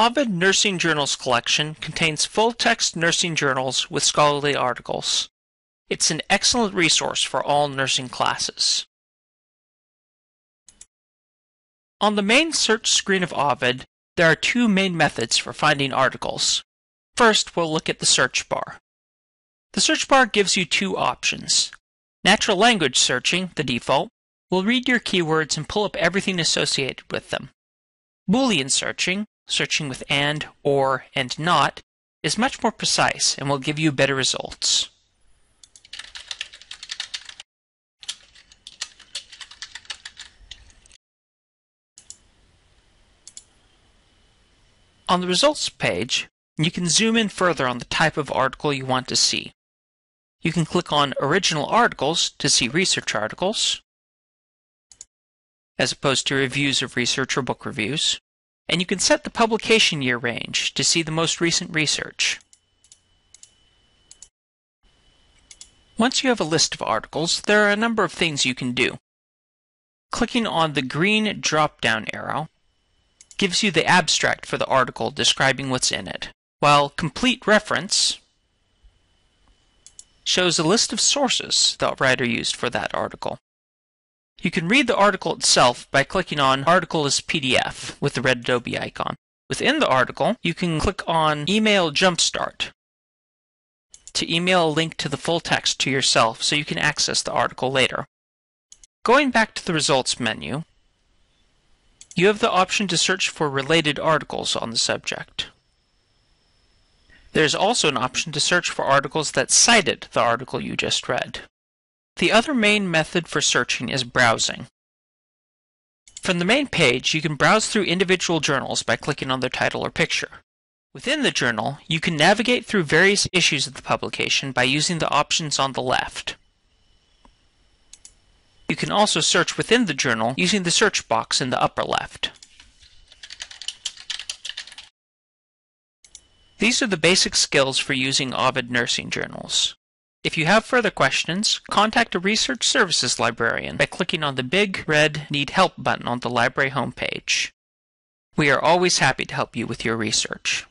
Ovid Nursing Journals collection contains full-text nursing journals with scholarly articles. It's an excellent resource for all nursing classes. On the main search screen of Ovid, there are two main methods for finding articles. First, we'll look at the search bar. The search bar gives you two options. Natural language searching, the default, will read your keywords and pull up everything associated with them. Boolean searching, searching with and, or, and not, is much more precise and will give you better results. On the results page, you can zoom in further on the type of article you want to see. You can click on Original Articles to see research articles, as opposed to reviews of research or book reviews. And you can set the publication year range to see the most recent research. Once you have a list of articles, there are a number of things you can do. Clicking on the green drop-down arrow gives you the abstract for the article describing what's in it, while complete reference shows a list of sources the writer used for that article. You can read the article itself by clicking on Article as PDF with the red Adobe icon. Within the article, you can click on Email Jumpstart to email a link to the full text to yourself so you can access the article later. Going back to the Results menu, you have the option to search for related articles on the subject. There is also an option to search for articles that cited the article you just read. The other main method for searching is browsing. From the main page, you can browse through individual journals by clicking on their title or picture. Within the journal, you can navigate through various issues of the publication by using the options on the left. You can also search within the journal using the search box in the upper left. These are the basic skills for using Ovid nursing journals. If you have further questions, contact a research services librarian by clicking on the big red Need Help button on the library homepage. We are always happy to help you with your research.